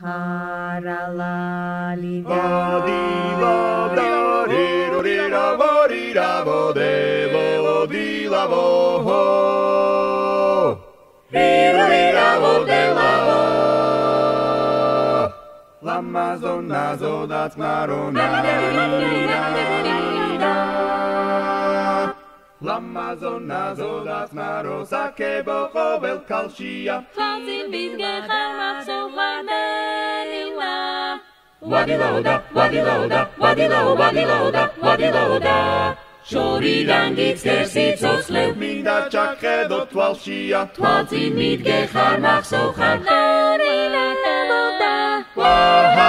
haralali Vadila da riro rira vorira vodevo vodila voho Riro rira vodela vo Lama zona zodat marona Lama zona zodat maro sakebo chovel kalshia. Fazil bizgechar machsov vanilla. Wadila oda, wadila oda, wadila o, wadila oda, wadila oda. Shoridan gitzker sitzoslev. Minda chakhedo twalshia. Fazil mitgechar machsov vanilla. Waha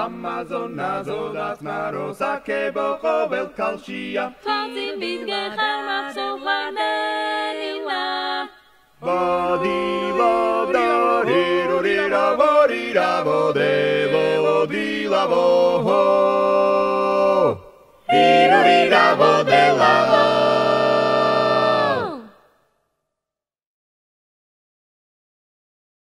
ლამაზო ნაზოდაც მაროსაკებო ყოველ ქალშია. თაზი მიდგე ხარმაცო ხანელა ვადილავდა რირურირა ვორირა ვოდევო ვოდილავო რირურირა ვოდე